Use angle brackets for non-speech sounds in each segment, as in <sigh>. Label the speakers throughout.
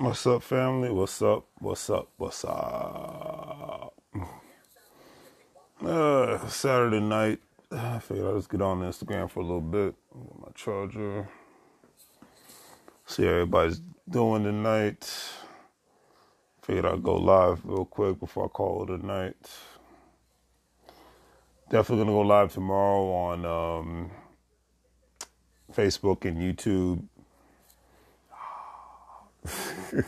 Speaker 1: What's up, family? What's up? What's up? What's up? Uh, Saturday night. I figured I'd just get on Instagram for a little bit. Get my charger. See how everybody's doing tonight. Figured I'd go live real quick before I call it a night. Definitely gonna go live tomorrow on um, Facebook and YouTube. <laughs>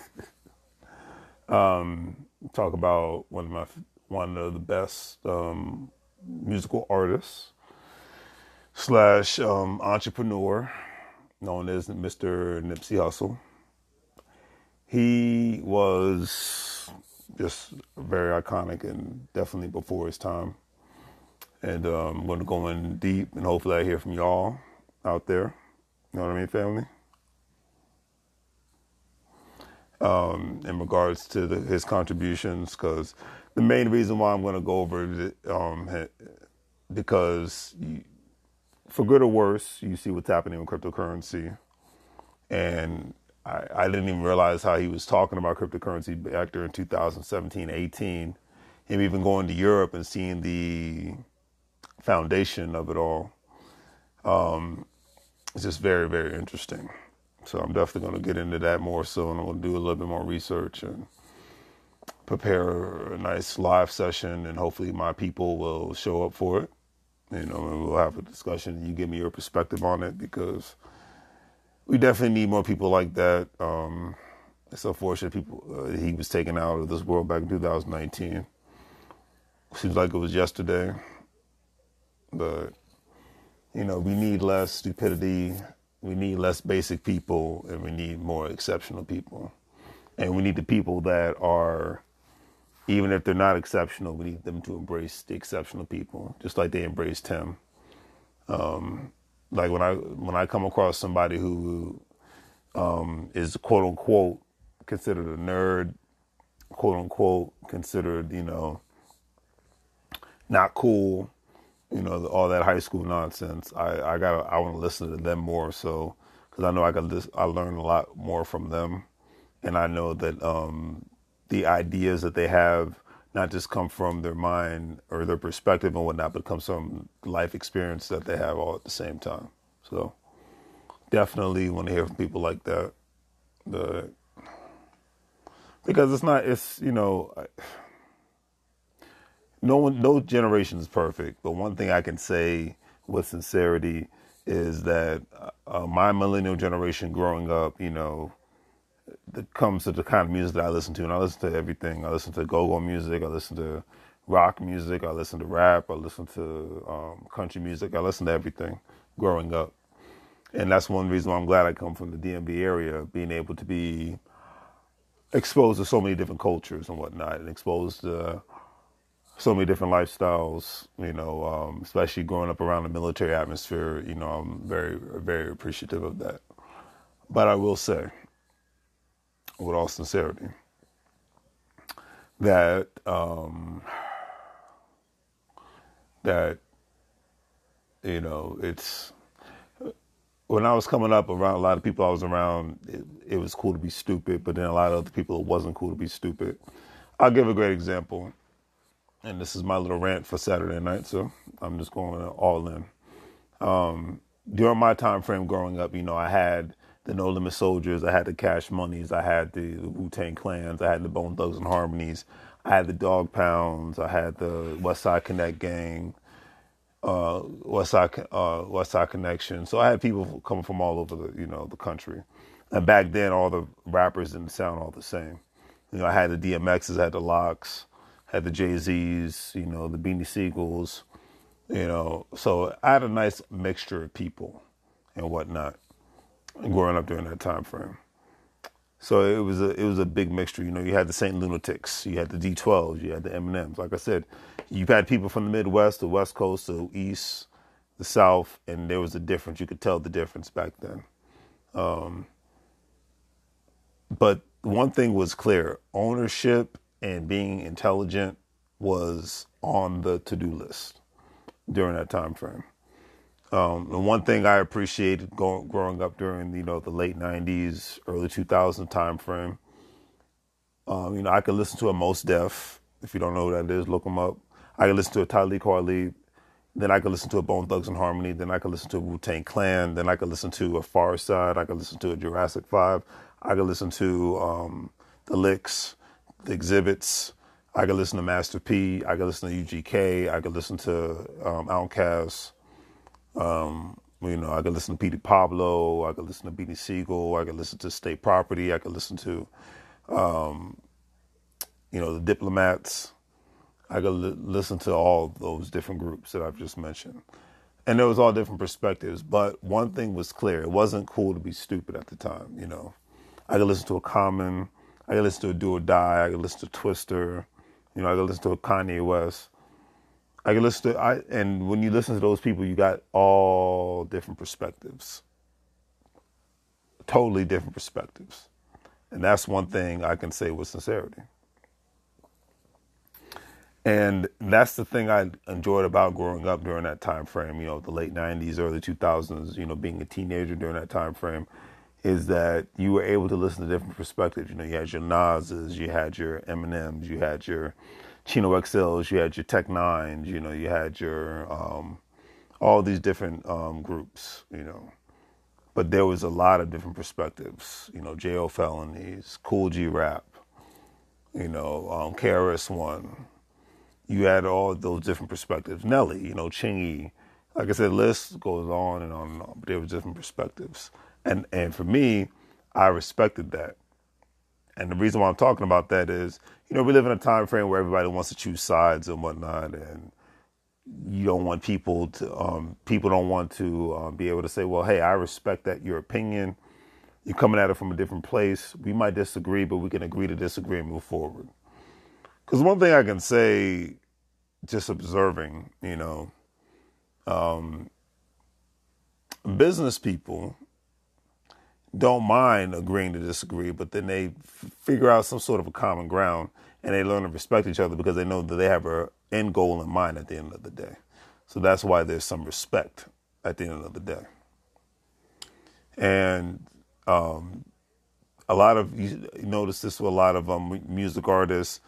Speaker 1: Talk about one of my one of the best um, musical artists slash um, entrepreneur known as Mr. Nipsey Hussle. He was just very iconic and definitely before his time. And um, I'm going to go in deep and hopefully I hear from y'all out there. You know what I mean, family? In regards to the, his contributions, because the main reason why I'm going to go over it, um, because you, for good or worse, you see what's happening with cryptocurrency. And I, I didn't even realize how he was talking about cryptocurrency back there in 2017, 18. Him even going to Europe and seeing the foundation of it all. It's just very, very interesting. So I'm definitely going to get into that more so, and I'm going to do a little bit more research and prepare a nice live session, and hopefully my people will show up for it. You know, and we'll have a discussion, you give me your perspective on it because we definitely need more people like that. Um, it's unfortunate people uh, he was taken out of this world back in 2019. Seems like it was yesterday, but you know, we need less stupidity, we need less basic people, and we need more exceptional people. And we need the people that are, even if they're not exceptional, we need them to embrace the exceptional people, just like they embraced him. Um, like when I when I come across somebody who um, is quote unquote considered a nerd, quote unquote considered, you know, not cool, you know, all that high school nonsense. I I got I want to listen to them more so because I know I got I learn a lot more from them, and I know that um, the ideas that they have not just come from their mind or their perspective and whatnot, but comes from life experience that they have all at the same time. So definitely want to hear from people like that. The because it's not it's you know no one no generation is perfect but one thing i can say with sincerity is that uh, my millennial generation growing up you know that comes to the kind of music that i listen to and i listen to everything. I listen to go-go music i listen to rock music i listen to rap i listen to um, country music i listen to everything growing up. And that's one reason why i'm glad i come from the dmv area being able to be exposed to so many different cultures and whatnot and exposed to so many different lifestyles, you know, um, especially growing up around the military atmosphere, you know, I'm very, very appreciative of that. But I will say, with all sincerity, that um, that you know, it's when I was coming up around a lot of people I was around, it, it was cool to be stupid, but then a lot of other people it wasn't cool to be stupid. I'll give a great example, and this is my little rant for Saturday night, so I'm just going all in. during my time frame growing up, you know, I had the No Limit Soldiers, I had the Cash Monies, I had the Wu Tang Clans, I had the Bone Thugs and Harmonies, I had the Dog Pounds, I had the West Side Connect Gang, uh, West Side uh, West Side Connection. So I had people coming from all over the you know the country, and back then all the rappers didn't sound all the same. You know, I had the DMXs, I had the LOX, had the Jay Z's, you know, the Beanie Siegels, you know. So I had a nice mixture of people and whatnot growing up during that time frame. So it was a it was a big mixture. You know, you had the Saint Lunatics, you had the D12s, you had the Eminems. Like I said, you've had people from the Midwest, the West Coast, the East, the South, and there was a difference. You could tell the difference back then. Um, but one thing was clear: ownership and being intelligent was on the to do list during that time frame. Um, the one thing I appreciated going, growing up during you know the late '90s, early 2000s time frame Um, you know, I could listen to a Mos Def. If you don't know who that is, look them up. I could listen to a Talib Kweli. Then I could listen to a Bone Thugs and Harmony. Then I could listen to a Wu Tang Clan. Then I could listen to a Pharcyde. I could listen to a Jurassic Five. I could listen to um, the Licks, the Xzibits. I could listen to Master P. I could listen to UGK. I could listen to um, Outkast. Um, you know, I could listen to Petey Pablo. I could listen to Beanie Siegel. I could listen to State Property. I could listen to, um, you know, the Diplomats. I could li- listen to all those different groups that I've just mentioned. And there was all different perspectives. But one thing was clear. It wasn't cool to be stupid at the time, you know. I could listen to a Common. I could listen to a Do or Die. I could listen to Twista. You know, I could listen to a Kanye West. I could listen to I and when you listen to those people, you got all different perspectives. Totally different perspectives. And that's one thing I can say with sincerity. And that's the thing I enjoyed about growing up during that time frame, you know, the late 90s, early 2000s, you know, being a teenager during that time frame is that you were able to listen to different perspectives. You know, you had your Nas's, you had your Eminems, you had your Chino XLs, you had your Tech N9nes, you know, you had your um, all these different um, groups, you know. But there was a lot of different perspectives, you know, Jayo Felonies, Kool G Rap, you know, um, KRS One. You had all those different perspectives. Nelly, you know, Chingy. Like I said, list goes on and on and on, but there were different perspectives. And and for me, I respected that. And the reason why I'm talking about that is, you know, we live in a time frame where everybody wants to choose sides and whatnot, and you don't want people to, um, people don't want to um, be able to say, well, hey, I respect that your opinion. You're coming at it from a different place. We might disagree, but we can agree to disagree and move forward. Because one thing I can say, just observing, you know, um, business people don't mind agreeing to disagree, but then they figure out some sort of a common ground and they learn to respect each other because they know that they have an end goal in mind at the end of the day. So that's why there's some respect at the end of the day. And um, a lot of you notice this with a lot of um, music artists.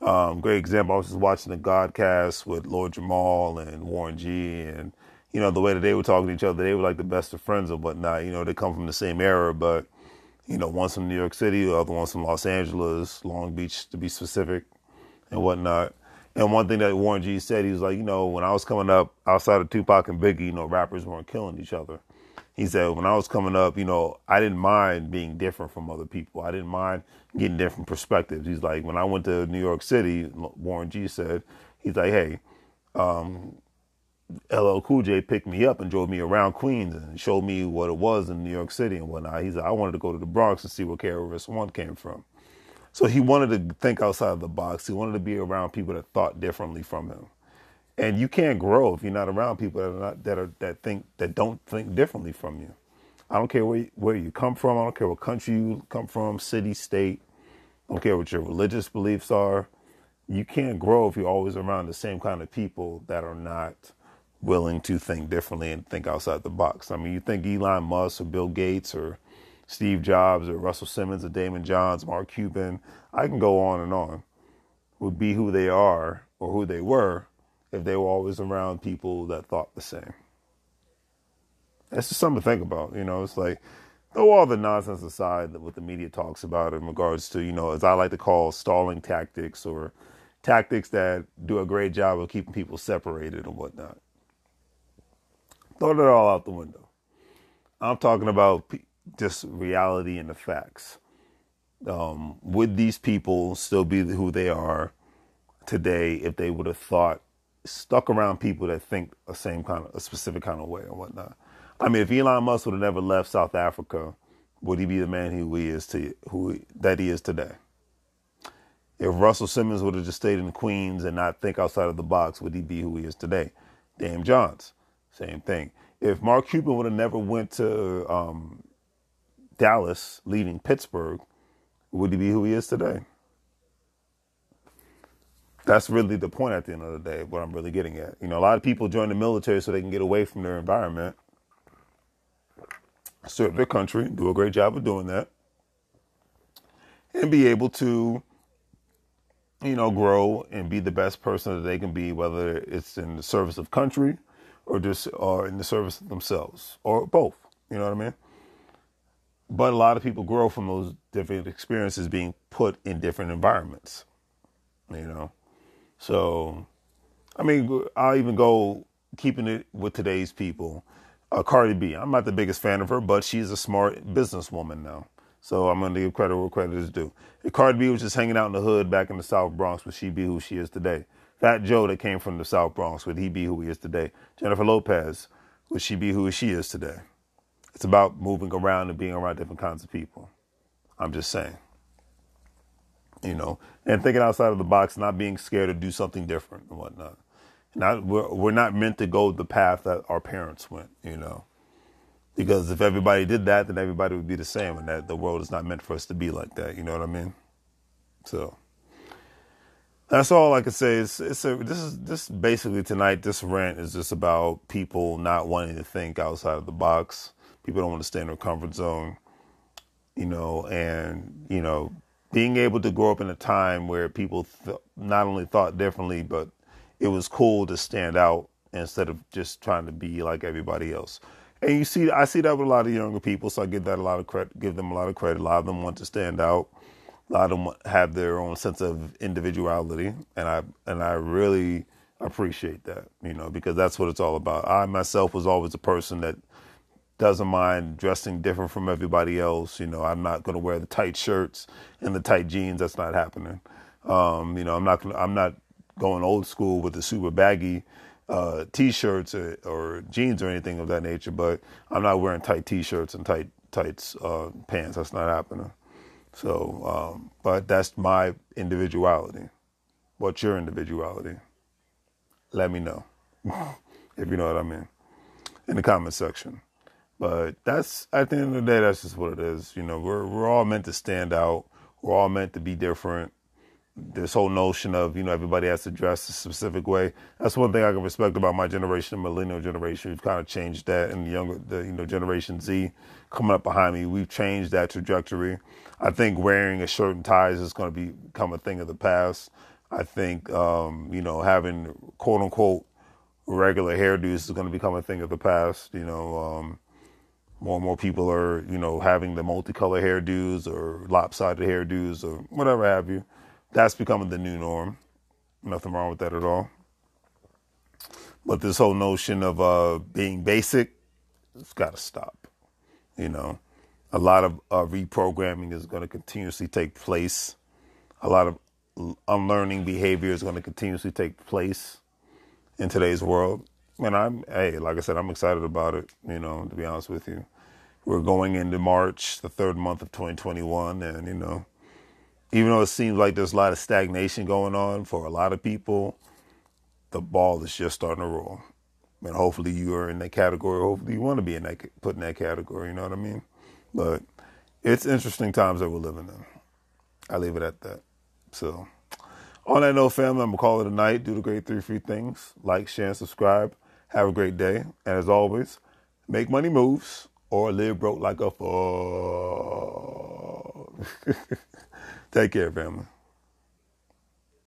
Speaker 1: Um, great example. I was just watching the Godcast with Lord Jamar and Warren G and you know, the way that they were talking to each other, they were like the best of friends and whatnot. You know, they come from the same era, but, you know, one's from New York City, the other one's from Los Angeles, Long Beach to be specific, and whatnot. And one thing that Warren G said, he was like, you know, when I was coming up outside of Tupac and Biggie, you know, rappers weren't killing each other. He said, when I was coming up, you know, I didn't mind being different from other people. I didn't mind getting different perspectives. He's like, when I went to New York City, Warren G said, he's like, hey, um, LL Cool J picked me up and drove me around Queens and showed me what it was in New York City and whatnot. He said I wanted to go to the Bronx and see where KRS One came from. So he wanted to think outside of the box. He wanted to be around people that thought differently from him. And you can't grow if you're not around people that are not that are that think that don't think differently from you. I don't care where you, where you come from. I don't care what country you come from, city, state. I don't care what your religious beliefs are. You can't grow if you're always around the same kind of people that are not willing to think differently and think outside the box. I mean, you think Elon Musk or Bill Gates or Steve Jobs or Russell Simmons or Daymond Johns, Mark Cuban, I can go on and on, would be who they are or who they were if they were always around people that thought the same. That's just something to think about. You know, it's like, throw all the nonsense aside that what the media talks about in regards to, you know, as I like to call stalling tactics or tactics that do a great job of keeping people separated and whatnot. Throw it all out the window. I'm talking about just reality and the facts. Um, would these people still be who they are today if they would have thought, stuck around people that think a same kind of, a specific kind of way or whatnot? I mean, if Elon Musk would have never left South Africa, would he be the man who he is to who that he is today? If Russell Simmons would have just stayed in Queens and not think outside of the box, would he be who he is today? Dame Johns. Same thing. If Mark Cuban would have never went to um, Dallas, leaving Pittsburgh, would he be who he is today? That's really the point at the end of the day, what I'm really getting at. You know, a lot of people join the military so they can get away from their environment, serve their country, do a great job of doing that, and be able to you know, grow and be the best person that they can be, whether it's in the service of country or just are in the service of themselves or both. You know what I mean? But a lot of people grow from those different experiences being put in different environments. You know, so I mean, I'll even go keeping it with today's people. Uh, Cardi B, I'm not the biggest fan of her, but she's a smart businesswoman now. So I'm going to give credit where credit is due. If Cardi B was just hanging out in the hood back in the South Bronx, would she be who she is today? Fat Joe that came from the South Bronx, would he be who he is today? Jennifer Lopez, would she be who she is today? It's about moving around and being around different kinds of people. I'm just saying. You know, and thinking outside of the box, not being scared to do something different and whatnot. Not we're, we're not meant to go the path that our parents went. You know, because if everybody did that, then everybody would be the same, and that the world is not meant for us to be like that. You know what I mean? So that's all I can say. It's, it's a, this is this basically tonight. This rant is just about people not wanting to think outside of the box. People don't want to stay in their comfort zone. You know, and you know, being able to grow up in a time where people th- not only thought differently, but it was cool to stand out instead of just trying to be like everybody else. And you see, I see that with a lot of younger people, so I give that a lot of credit, give them a lot of credit. A lot of them want to stand out. A lot of them have their own sense of individuality, and I and I really appreciate that, you know, because that's what it's all about. I myself was always a person that doesn't mind dressing different from everybody else. You know, I'm not going to wear the tight shirts and the tight jeans. That's not happening. Um, you know, I'm not. I'm not going old school with the super baggy uh, t-shirts or, or, jeans or anything of that nature. But I'm not wearing tight t-shirts and tight tights uh, pants. That's not happening. So, um, but that's my individuality. What's your individuality? Let me know <laughs> if you know what I mean in the comment section. But that's at the end of the day, that's just what it is. You know, we're we're all meant to stand out. We're all meant to be different this whole notion of you know everybody has to dress a specific way. That's one thing I can respect about my generation, the millennial generation. We've kind of changed that, and the younger, the you know Generation Z coming up behind me, we've changed that trajectory. I think wearing a shirt and ties is going to be, become a thing of the past. I think um, you know having quote unquote regular hairdos is going to become a thing of the past. You know. Um, more and more people are, you know, having the multicolor hairdos or lopsided hairdos or whatever have you that's becoming the new norm. Nothing wrong with that at all. But this whole notion of uh, being basic, it's got to stop. You know, a lot of uh, reprogramming is going to continuously take place. A lot of unlearning behavior is going to continuously take place in today's world. And I'm, hey, like I said, I'm excited about it. You know, to be honest with you, we're going into March, the third month of 2021, and you know, even though it seems like there's a lot of stagnation going on for a lot of people, the ball is just starting to roll. And hopefully you are in that category. Hopefully you want to be in that put in that category. You know what I mean? But it's interesting times that we're living in. I leave it at that. So on that note, family, I'm gonna call it a night. Do the great three free things: like, share, and subscribe. Have a great day, and as always, make money moves or live broke like a fool. <laughs> Take care, family.